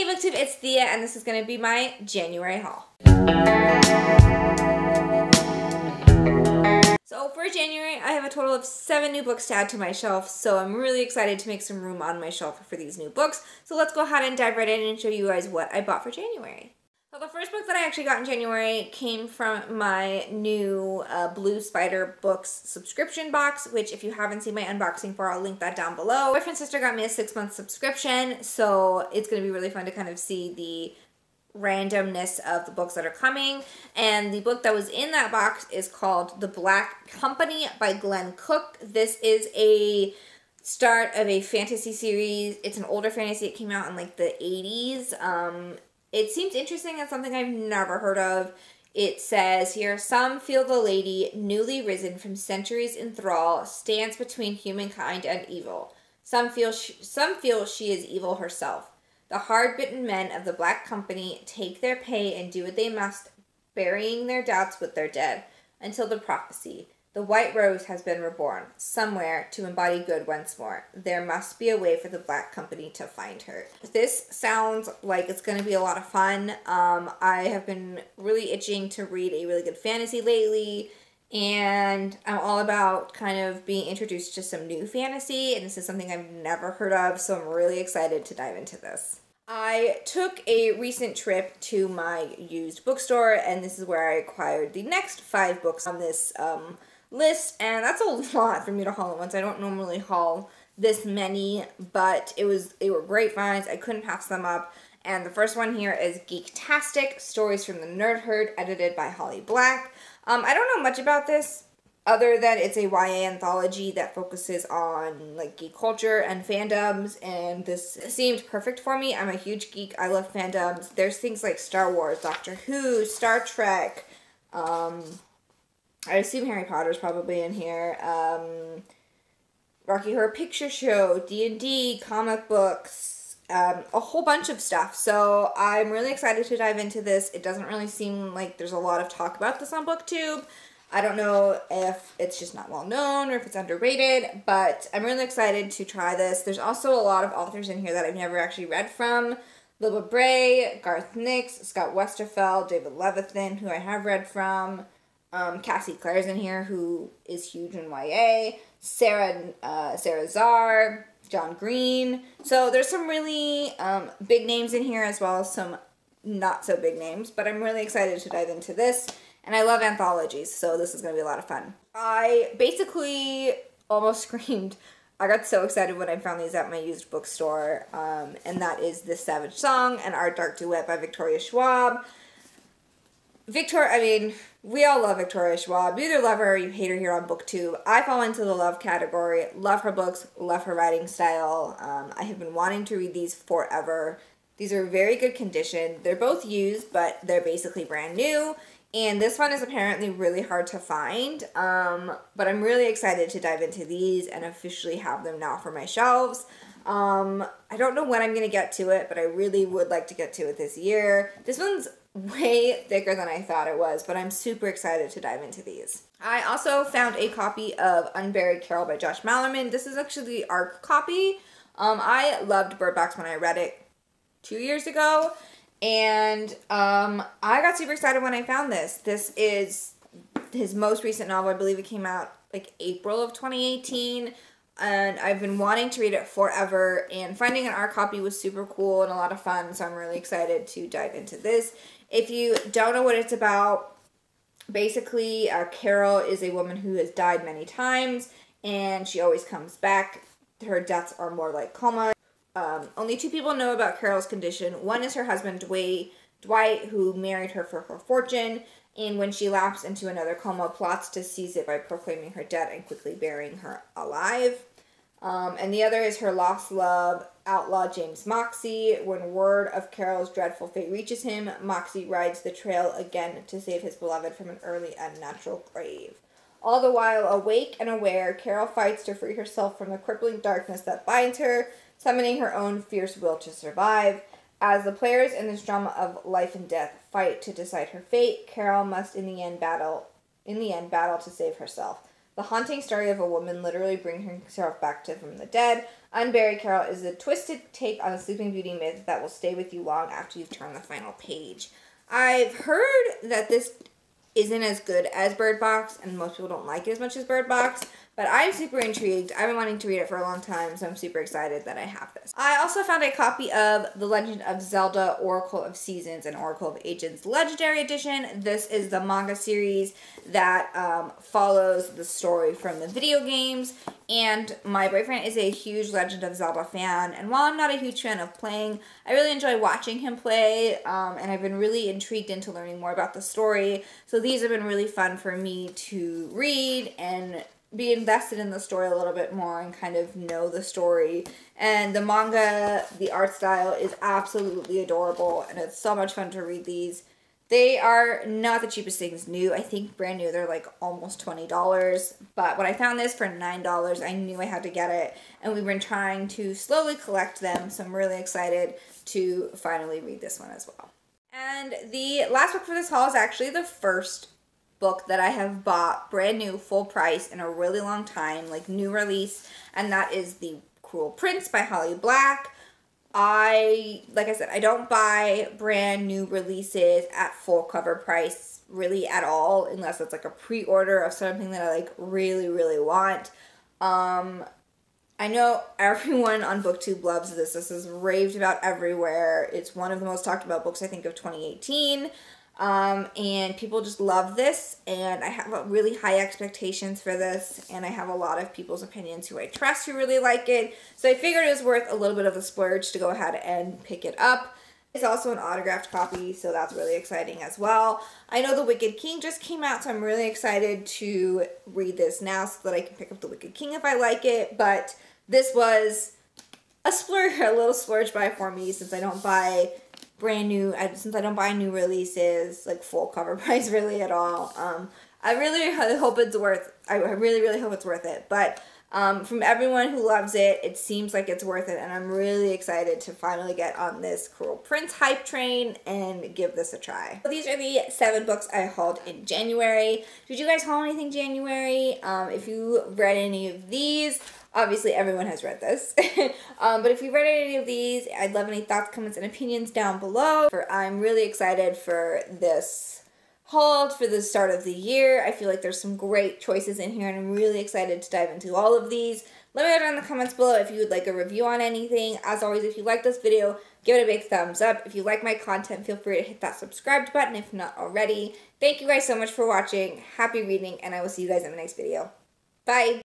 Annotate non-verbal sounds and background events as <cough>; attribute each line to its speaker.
Speaker 1: Hey BookTube, it's Thea and this is going to be my January haul. So for January, I have a total of seven new books to add to my shelf, so I'm really excited to make some room on my shelf for these new books. So let's go ahead and dive right in and show you guys what I bought for January. So the first book that I actually got in January came from my new uh, Blue Spider Books subscription box, which if you haven't seen my unboxing for, I'll link that down below. My boyfriend's sister got me a six month subscription, so it's going to be really fun to kind of see the randomness of the books that are coming. And the book that was in that box is called The Black Company by Glenn Cook. This is a start of a fantasy series. It's an older fantasy. It came out in like the 80s. Um, it seems interesting and something I've never heard of. It says here, some feel the lady, newly risen from centuries in thrall, stands between humankind and evil. Some feel she, some feel she is evil herself. The hard-bitten men of the Black Company take their pay and do what they must, burying their doubts with their dead, until the prophecy. The white rose has been reborn, somewhere to embody good once more. There must be a way for the Black Company to find her. This sounds like it's going to be a lot of fun. Um, I have been really itching to read a really good fantasy lately, and I'm all about kind of being introduced to some new fantasy, and this is something I've never heard of, so I'm really excited to dive into this. I took a recent trip to my used bookstore, and this is where I acquired the next five books on this um, list, and that's a <laughs> lot for me to haul at once. I don't normally haul this many, but it was they were great finds. I couldn't pass them up. And the first one here is Geektastic, Stories from the Nerd Herd, edited by Holly Black. Um, I don't know much about this, other than it's a YA anthology that focuses on like geek culture and fandoms and this seemed perfect for me. I'm a huge geek. I love fandoms. There's things like Star Wars, Doctor Who, Star Trek, um, I assume Harry Potter's probably in here. Um, Rocky Horror Picture Show, D&D, comic books, um, a whole bunch of stuff. So I'm really excited to dive into this. It doesn't really seem like there's a lot of talk about this on BookTube. I don't know if it's just not well known or if it's underrated, but I'm really excited to try this. There's also a lot of authors in here that I've never actually read from. Libba Bray, Garth Nix, Scott Westerfeld, David Levithan, who I have read from. Um, Cassie Clare's in here, who is huge in YA. Sarah, uh, Sara Zarr, John Green. So there's some really um, big names in here as well as some not so big names. But I'm really excited to dive into this. And I love anthologies, so this is going to be a lot of fun. I basically almost <laughs> screamed. I got so excited when I found these at my used bookstore. Um, and that is The Savage Song and Our Dark Duet by Victoria Schwab. Victor, I mean, we all love Victoria Schwab. You either love her or you hate her here on BookTube. I fall into the love category. Love her books, love her writing style. Um, I have been wanting to read these forever. These are very good condition. They're both used, but they're basically brand new. And this one is apparently really hard to find. Um, but I'm really excited to dive into these and officially have them now for my shelves. Um, I don't know when I'm going to get to it, but I really would like to get to it this year. This one's way thicker than I thought it was, but I'm super excited to dive into these. I also found a copy of Unbury Carol by Josh Malerman. This is actually the ARC copy. Um, I loved Bird Box when I read it two years ago, and um, I got super excited when I found this. This is his most recent novel. I believe it came out like April of 2018 and I've been wanting to read it forever and finding an ARC copy was super cool and a lot of fun so I'm really excited to dive into this. If you don't know what it's about, basically uh, Carol is a woman who has died many times and she always comes back. Her deaths are more like coma. Um, only two people know about Carol's condition. One is her husband Dwight, Dwight, who married her for her fortune, and when she lapses into another coma, plots to seize it by proclaiming her dead and quickly burying her alive. Um, and the other is her lost love, outlaw James Moxie. When word of Carol's dreadful fate reaches him, Moxie rides the trail again to save his beloved from an early unnatural grave. All the while awake and aware, Carol fights to free herself from the crippling darkness that binds her, summoning her own fierce will to survive. As the players in this drama of life and death fight to decide her fate, Carol must in the end battle in the end battle to save herself. The haunting story of a woman literally bringing herself back to from the dead, Unbury Carol is a twisted take on a Sleeping Beauty myth that will stay with you long after you've turned the final page. I've heard that this isn't as good as Bird Box, and most people don't like it as much as Bird Box, but I'm super intrigued. I've been wanting to read it for a long time, so I'm super excited that I have this. I also found a copy of The Legend of Zelda Oracle of Seasons and Oracle of Ages Legendary Edition. This is the manga series that um, follows the story from the video games. And my boyfriend is a huge Legend of Zelda fan. And while I'm not a huge fan of playing, I really enjoy watching him play. Um, and I've been really intrigued into learning more about the story. So these have been really fun for me to read and be invested in the story a little bit more and kind of know the story. And the manga, the art style is absolutely adorable and it's so much fun to read these. They are not the cheapest things new. I think brand new they're like almost $20. But when I found this for $9, I knew I had to get it. And we've been trying to slowly collect them. So I'm really excited to finally read this one as well. And the last book for this haul is actually the first book that I have bought brand new, full price in a really long time, like new release, and that is The Cruel Prince by Holly Black. I, like I said, I don't buy brand new releases at full cover price really at all, unless it's like a pre order of something that I like really, really want. Um, I know <laughs> everyone on BookTube loves this. This is raved about everywhere. It's one of the most talked about books, I think, of 2018. Um, and people just love this, and I have really high expectations for this, and I have a lot of people's opinions who I trust who really like it. So I figured it was worth a little bit of the splurge to go ahead and pick it up. It's also an autographed copy, so that's really exciting as well. I know The Wicked King just came out, so I'm really excited to read this now so that I can pick up The Wicked King if I like it. But this was a splurge, <laughs> a little splurge buy for me since I don't buy brand new since I don't buy new releases like full cover <laughs> price really at all. Um, I really hope it's worth. I really really hope it's worth it. But um, from everyone who loves it, it seems like it's worth it, and I'm really excited to finally get on this Cruel Prince hype train and give this a try. So these are the seven books I hauled in January. Did you guys haul anything January? Um, if you read any of these, Obviously, everyone has read this. <laughs> um, but if you've read any of these, I'd love any thoughts, comments, and opinions down below. For I'm really excited for this haul for the start of the year. I feel like there's some great choices in here, and I'm really excited to dive into all of these. Let me know down in the comments below if you would like a review on anything. As always, if you like this video, give it a big thumbs up. If you like my content, feel free to hit that subscribe button if not already. Thank you guys so much for watching. Happy reading, and I will see you guys in the next video. Bye!